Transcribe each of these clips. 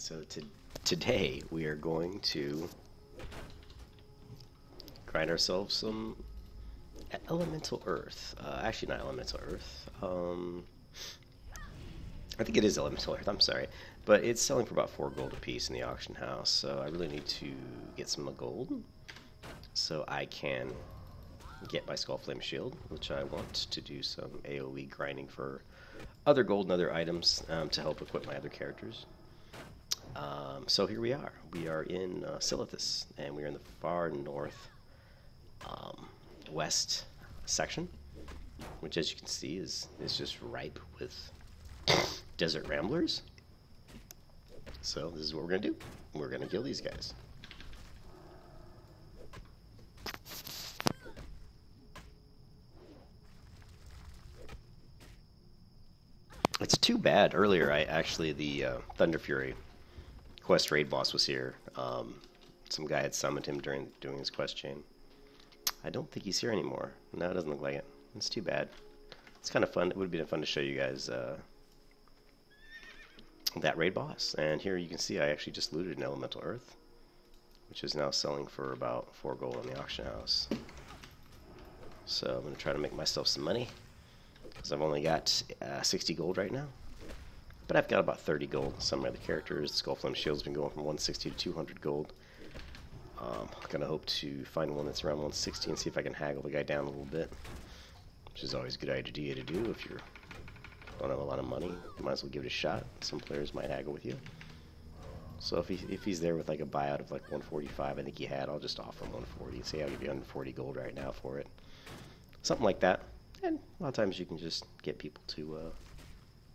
So to, today we are going to grind ourselves some elemental earth. Uh, actually, not elemental earth. Um, I think it is elemental earth. I'm sorry, but it's selling for about four gold a piece in the auction house. So I really need to get some gold so I can get my Skullflame Shield, which I want to do some AoE grinding for other gold and other items um, to help equip my other characters. Um, so here we are. We are in uh, Silithus, and we are in the far north um, west section, which, as you can see, is is just ripe with desert ramblers. So this is what we're gonna do. We're gonna kill these guys. It's too bad. Earlier, I actually the uh, Thunderfury quest raid boss was here. Um, some guy had summoned him during doing his quest chain. I don't think he's here anymore. No, it doesn't look like it. It's too bad. It's kind of fun. It would have been fun to show you guys uh, that raid boss. And here you can see I actually just looted an Elemental Earth, which is now selling for about 4 gold in the auction house. So I'm going to try to make myself some money because I've only got uh, 60 gold right now. But I've got about 30 gold. Some of the characters, Skullflame Shield's been going from 160 to 200 gold. Um, I'm gonna hope to find one that's around 160 and see if I can haggle the guy down a little bit, which is always a good idea to do if you don't have a lot of money. You might as well give it a shot. Some players might haggle with you. So if, he, if he's there with like a buyout of like 145, I think he had, I'll just offer him 140 and say I'll give you 140 gold right now for it. Something like that. And a lot of times you can just get people to uh,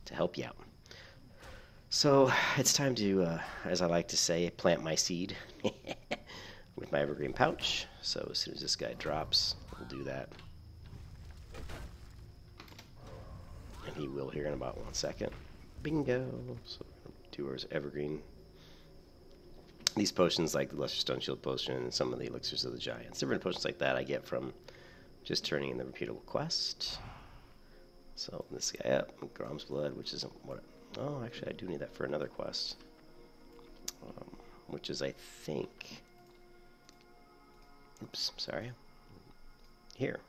to help you out. So it's time to, uh, as I like to say, plant my seed with my evergreen pouch. So as soon as this guy drops, we'll do that. And he will here in about one second. Bingo! So do our evergreen. These potions, like the Lesser Stone Shield potion and some of the elixirs of the giants, different potions like that, I get from just turning in the repeatable quest. So this guy up, Gromsblood, which isn't what Oh, actually, I do need that for another quest. Um, which is, I think... Oops, sorry. Here.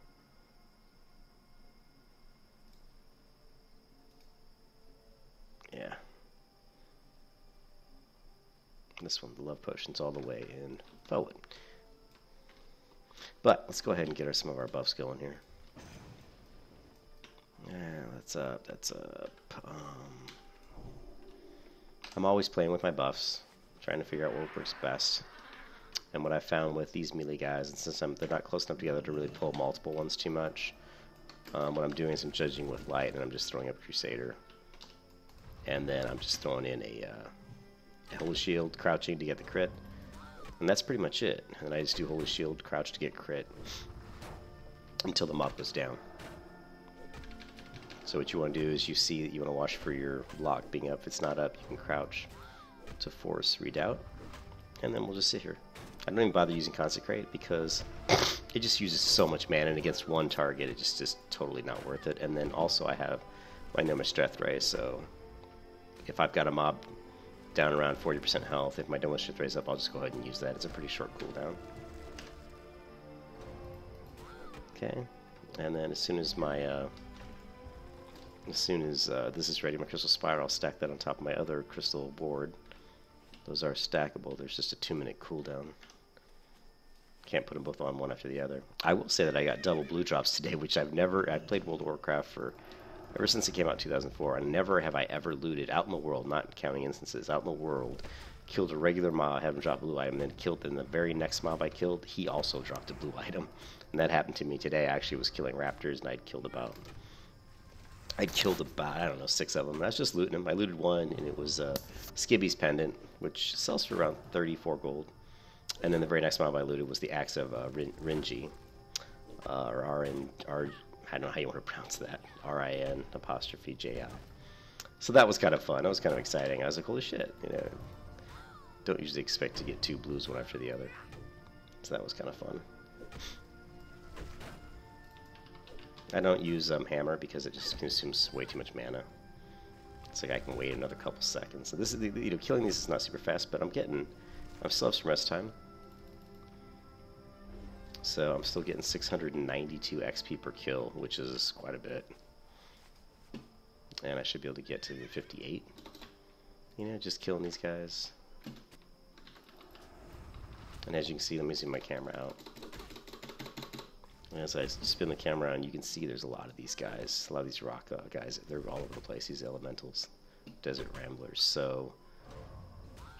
Yeah. This one, the love potion's all the way in forward. But let's go ahead and get our, some of our buffs going here. Yeah, that's up, that's up. Um, I'm always playing with my buffs, trying to figure out what works best. And what I found with these melee guys, and since I'm, they're not close enough together to really pull multiple ones too much, um, what I'm doing is I'm judging with light, and I'm just throwing up Crusader. And then I'm just throwing in a, uh, Holy Shield, crouching to get the crit. And that's pretty much it. And I just do Holy Shield, crouch to get crit, until the mob goes down. So what you want to do is you see that you want to watch for your block being up. If it's not up, you can crouch to force redoubt. And then we'll just sit here. I don't even bother using Consecrate because it just uses so much mana and against one target it's just is totally not worth it. And then also I have my Gnomish Death Ray, so if I've got a mob down around 40% health, if my Gnomish Death Ray's up, I'll just go ahead and use that. It's a pretty short cooldown. Okay, and then as soon as my uh, as soon as uh, this is ready, my crystal spire, I'll stack that on top of my other crystal ward. Those are stackable. There's just a two minute cooldown. Can't put them both on one after the other. I will say that I got double blue drops today, which I've never. I've played World of Warcraft for ever since it came out in 2004, and never have I ever looted out in the world, not counting instances, out in the world, killed a regular mob, had him drop a blue item, then killed. Then the very next mob I killed, he also dropped a blue item, and that happened to me today. I actually was killing raptors, and I'd killed about I killed about, I don't know, six of them. I was just looting them. I looted one, and it was uh, Skibi's Pendant, which sells for around 34 gold. And then the very next mob I looted was the Axe of uh, Rin- Rinji, uh, or R-N, R, I don't know how you want to pronounce that, R-I-N apostrophe J-I. So that was kind of fun. That was kind of exciting. I was like, holy shit, you know, don't usually expect to get two blues one after the other. So that was kind of fun. I don't use um, hammer because it just consumes way too much mana. It's like I can wait another couple seconds. So this is, you know, killing these is not super fast, but I'm getting, I'm still have some rest time. So I'm still getting 692 XP per kill, which is quite a bit. And I should be able to get to 58. You know, just killing these guys. And as you can see, let me zoom my camera out. As I spin the camera around, you can see there's a lot of these guys, a lot of these rock uh, guys. They're all over the place. These elementals, desert ramblers. So,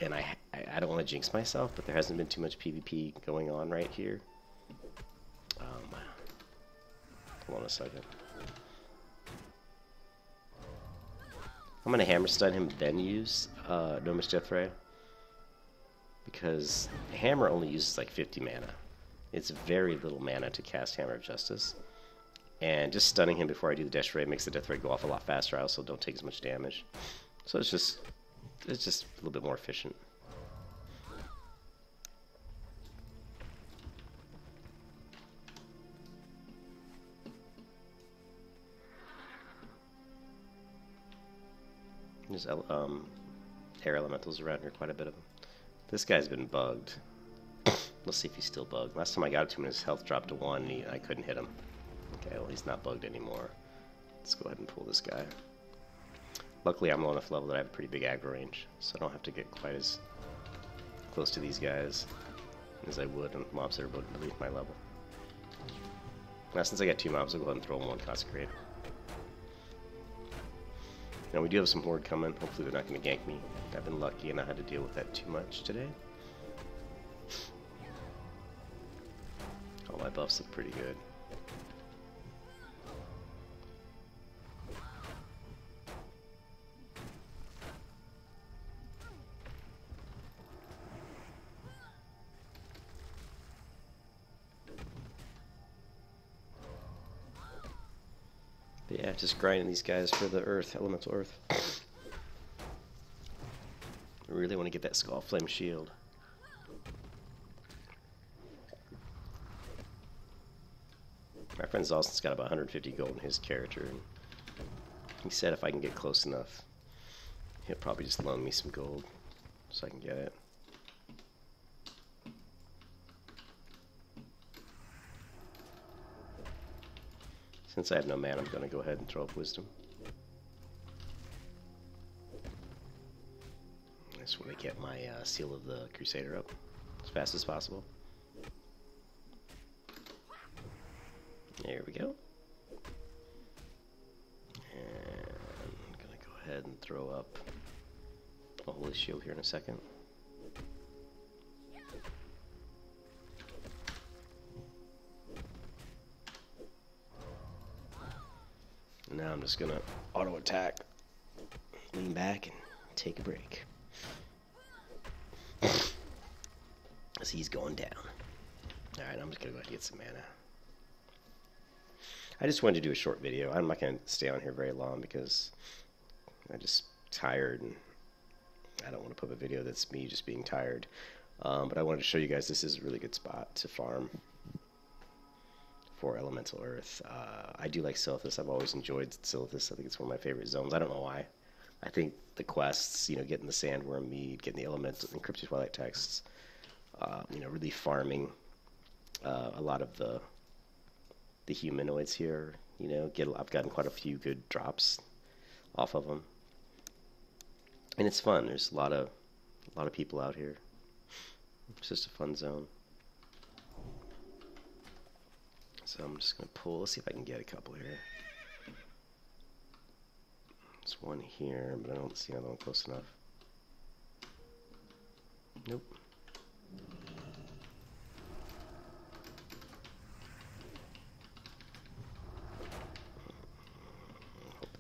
and I, I, don't want to jinx myself, but there hasn't been too much PvP going on right here. Um, hold on a second. I'm gonna hammer stun him, then use uh, Gnomish Death Ray because hammer only uses like 50 mana. It's very little mana to cast Hammer of Justice. And just stunning him before I do the Death Ray makes the Death Ray go off a lot faster. I also don't take as much damage. So it's just it's just a little bit more efficient. There's um, air elementals around here, quite a bit of them. This guy's been bugged. Let's see if he's still bugged. Last time I got to him, his health dropped to one, and he, I couldn't hit him. Okay, well, he's not bugged anymore. Let's go ahead and pull this guy. Luckily, I'm low enough level that I have a pretty big aggro range, so I don't have to get quite as close to these guys as I would on mobs that are beneath my level. Now, since I got two mobs, I'll go ahead and throw them one Consecrate. Now, we do have some Horde coming. Hopefully, they're not going to gank me. I've been lucky and I had to deal with that too much today. My buffs look pretty good. But yeah, just grinding these guys for the earth, elemental earth. I really want to get that skullflame shield. My friend Zalson's got about 150 gold in his character, and he said if I can get close enough, he'll probably just loan me some gold so I can get it. Since I have no mana, I'm going to go ahead and throw up Wisdom. I just want to get my uh, Seal of the Crusader up as fast as possible. There we go. And I'm gonna go ahead and throw up a holy shield here in a second. now I'm just gonna auto attack, lean back, and take a break. As he's going down. Alright, I'm just gonna go ahead and get some mana. I just wanted to do a short video. I'm not going to stay on here very long because I'm just tired and I don't want to put up a video that's me just being tired. Um, but I wanted to show you guys this is a really good spot to farm for Elemental Earth. Uh, I do like Silithus. I've always enjoyed Silithus. I think it's one of my favorite zones. I don't know why. I think the quests, you know, getting the Sandworm meat, getting the Elemental Encrypted Twilight texts, uh, you know, really farming uh, a lot of the the humanoids here. You know, get I've gotten quite a few good drops off of them, and it's fun. There's a lot of a lot of people out here. It's just a fun zone. So I'm just gonna pull. Let's see if I can get a couple here. There's one here, but I don't see another one close enough. Nope.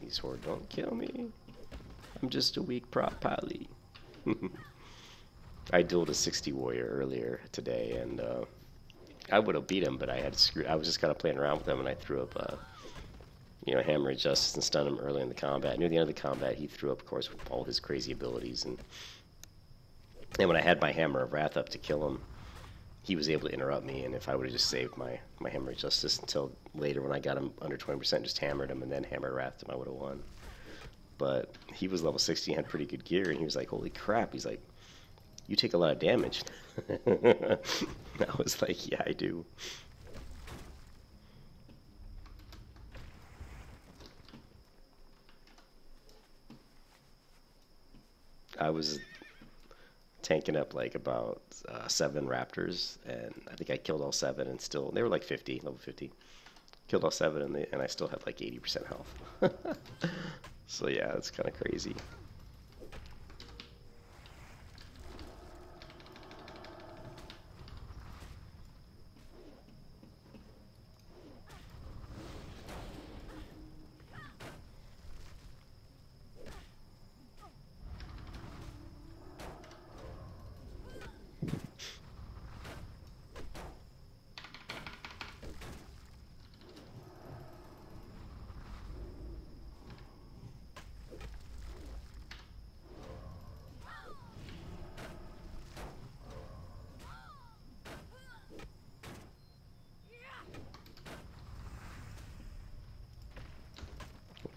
These horde don't kill me. I'm just a weak prot pally. I dueled a 60 warrior earlier today, and uh, I would have beat him, but I had screwed. I was just kind of playing around with him, and I threw up, uh, you know, hammer of justice and stunned him early in the combat. Near the end of the combat, he threw up, of course, with all his crazy abilities, and and when I had my hammer of wrath up to kill him, he was able to interrupt me, and if I would have just saved my, my Hammer Justice until later when I got him under 20%, just hammered him and then Hammer Wrathed him, I would have won. but he was level 60 and had pretty good gear, and he was like, "Holy crap!" He's like, "You take a lot of damage." I was like, "Yeah, I do." I was tanking up like about uh, seven raptors, and I think I killed all seven, and still they were like 50, level 50. Killed all seven, and, they, and I still had like 80% health. so yeah, it's kind of crazy.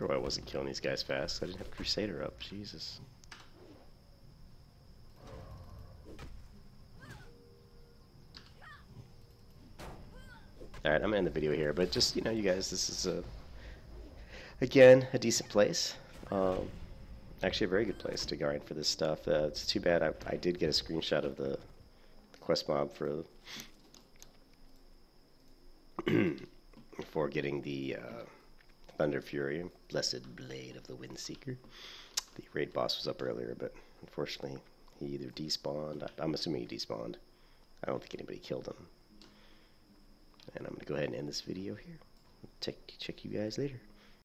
I wasn't killing these guys fast. I didn't have Crusader up. Jesus. Alright, I'm gonna end the video here, but just, you know, you guys, this is a, again, a decent place. Um, actually a very good place to grind for this stuff. Uh, it's too bad I, I did get a screenshot of the, the quest mob for for getting the uh, Thunderfury, Blessed Blade of the Windseeker. The raid boss was up earlier, but unfortunately he either despawned. I'm assuming he despawned. I don't think anybody killed him. And I'm going to go ahead and end this video here. Check, check you guys later.